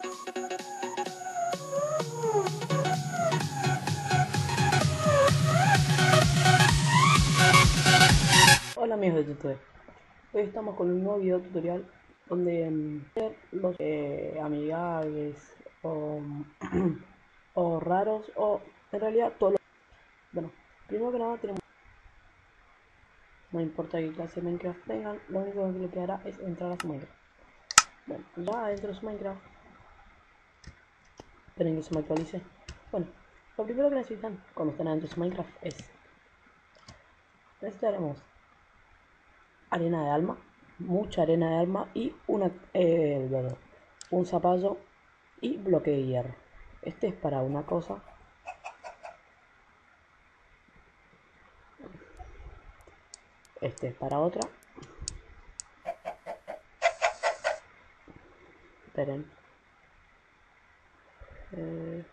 Hola amigos de YouTube, hoy estamos con un nuevo video tutorial donde um, los eh, amigables o, raros o en realidad todos los... Bueno, primero que nada tenemos... No importa qué clase de Minecraft tengan, lo único que le quedará es entrar a su Minecraft. Bueno, ya dentro de su Minecraft. Esperen que se me actualice. Bueno, lo primero que necesitan cuando estén dentro de su Minecraft es... Necesitaremos arena de alma, mucha arena de alma y una, eh, un zapallo y bloque de hierro. Este es para una cosa. Este es para otra. Esperen. Eh,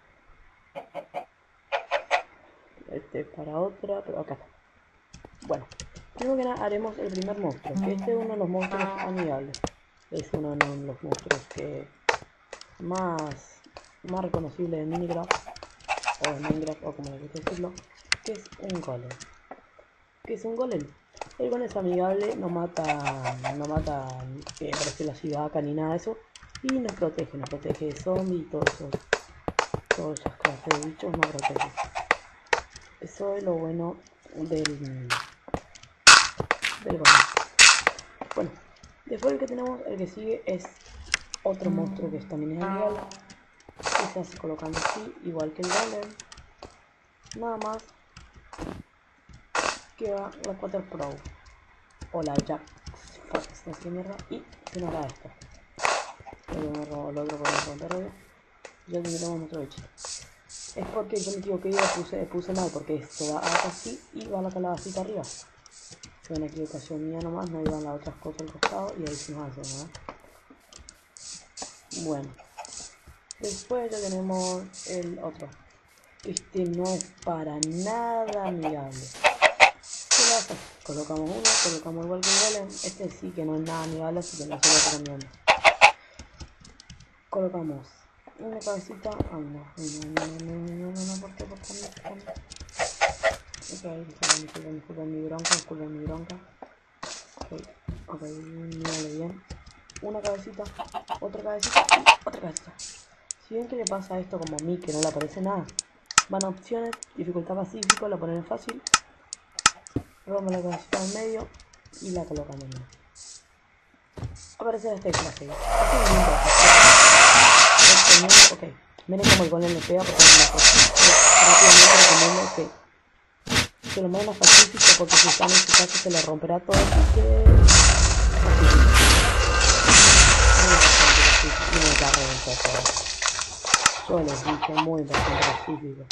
este es para otra, pero acá está. Bueno. Primero que nada haremos el primer monstruo, que este es uno de los monstruos amigables. Es uno de los monstruos que más, más reconocible de Minecraft, o de Minecraft, o como le gusta decirlo, que es un golem. ¿Qué es un golem? El golem es amigable, no mata, no mata, eh, la ciudad ni nada de eso, y nos protege, nos protege de zombies y todo eso, todas esas clases de bichos nos protege. Eso es lo bueno del bueno, después el que tenemos, el que sigue es otro monstruo que también es amigable. Que se hace colocando así, igual que el golem. Nada más que va la 4 Pro. O la Jack Fox, no sé mierda. Y se nos da esto. Luego me robo el otro con el. Ya tendremos nuestro bichito. Es porque yo me equivoqué y puse, puse mal, porque esto va así y va la calabacita arriba. Fue una equivocación mía nomás, no iban las otras cosas al costado y ahí se nos hace, ¿no? Bueno. Después ya tenemos el otro. Este no es para nada amigable. Colocamos uno, colocamos igual que el golem. Este sí que no es nada amigable, así que no se lo recomiendo. Colocamos una cabecita. Ah, oh, no, no, no, no, no, no, no, ¿por qué? ¿Por qué? ¿Por qué? Ok, disculpa, mi bronca, disculpa mi bronca. Ok, ok, míralo bien. Una cabecita, otra cabecita, otra cabecita. Si ven que le pasa esto como a mí, que no le aparece nada, van a opciones, dificultad pacífico, la ponen en fácil, rompen la cabecita al medio y la colocan en medio. Aparece este traje. Este es Ok, miren como el golem le pega porque no me Rápidamente recomiendo que que lo menos pacífico porque si está en este caso se le romperá todo así que yo les dije muy bastante pacífico.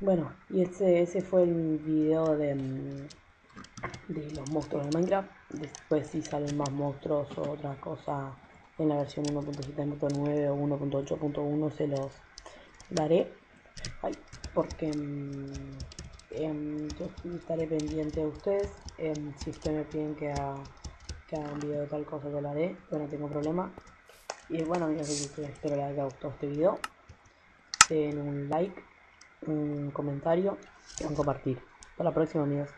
Bueno y ese, ese fue el video de, mm, de los monstruos de Minecraft. Después si salen más monstruos o otra cosa en la versión 1.7.9 o 1.8.1 se los daré porque eh, yo estaré pendiente de ustedes. Em, si ustedes me piden que haga, que un video de tal cosa, yo lo haré, pero no tengo problema. Y bueno, amigos espero les haya gustado este video. Den un like, un comentario y un compartir. Hasta la próxima, amigos.